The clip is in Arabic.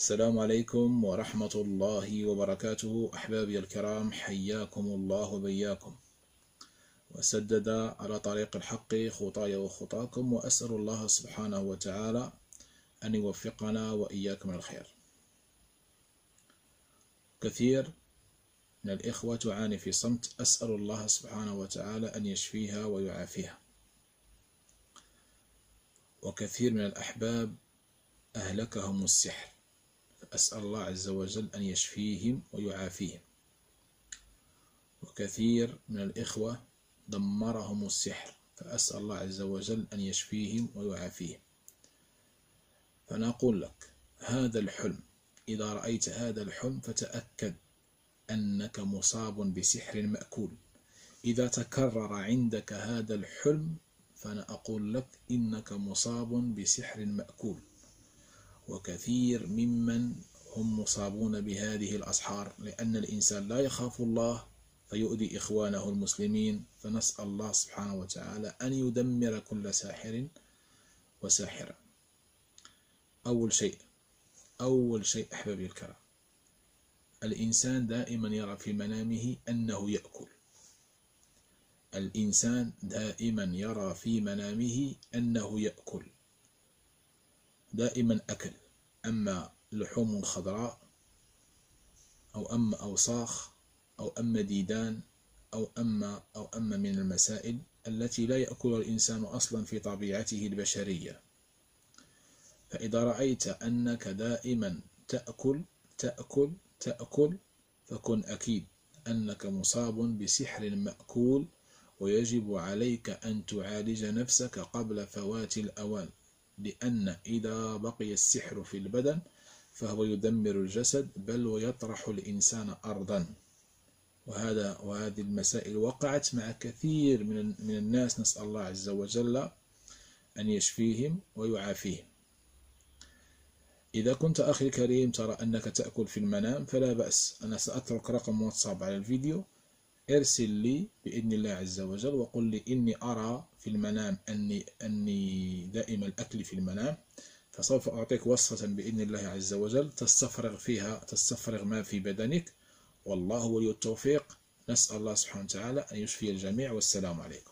السلام عليكم ورحمة الله وبركاته أحبابي الكرام حياكم الله وبياكم. وسدد على طريق الحق خطاي وخطاكم وأسأل الله سبحانه وتعالى أن يوفقنا وإياكم الخير. كثير من الإخوة تعاني في صمت أسأل الله سبحانه وتعالى أن يشفيها ويعافيها. وكثير من الأحباب أهلكهم السحر. أسأل الله عز وجل أن يشفيهم ويعافيهم. وكثير من الإخوة دمرهم السحر فأسأل الله عز وجل أن يشفيهم ويعافيهم. فنقول لك هذا الحلم إذا رأيت هذا الحلم فتأكد أنك مصاب بسحر مأكول. إذا تكرر عندك هذا الحلم فأنا أقول لك إنك مصاب بسحر مأكول. وكثير ممن هم مصابون بهذه الأسحار لأن الإنسان لا يخاف الله فيؤذي إخوانه المسلمين. فنسأل الله سبحانه وتعالى أن يدمر كل ساحر وساحرة. أول شيء أول شيء أحبابي الكرام الإنسان دائما يرى في منامه أنه يأكل. الإنسان دائما يرى في منامه أنه يأكل. دائما أكل أما لحوم خضراء أو أما أوساخ أو أما ديدان أو أما أو أما من المسائل التي لا يأكل الإنسان أصلا في طبيعته البشرية. فإذا رأيت أنك دائما تأكل تأكل تأكل فكن أكيد أنك مصاب بسحر مأكول ويجب عليك أن تعالج نفسك قبل فوات الأوان. لأن إذا بقي السحر في البدن فهو يدمر الجسد بل ويطرح الإنسان أرضا. وهذا وهذه المسائل وقعت مع كثير من من الناس نسأل الله عز وجل أن يشفيهم ويعافيهم. إذا كنت أخي الكريم ترى أنك تأكل في المنام فلا بأس. أنا سأترك رقم واتساب على الفيديو. ارسل لي بإذن الله عز وجل وقل لي إني أرى في المنام أني, أني دائم الأكل في المنام فسوف أعطيك وصفة بإذن الله عز وجل تستفرغ فيها تستفرغ ما في بدنك. والله ولي التوفيق. نسأل الله سبحانه وتعالى أن يشفي الجميع. والسلام عليكم.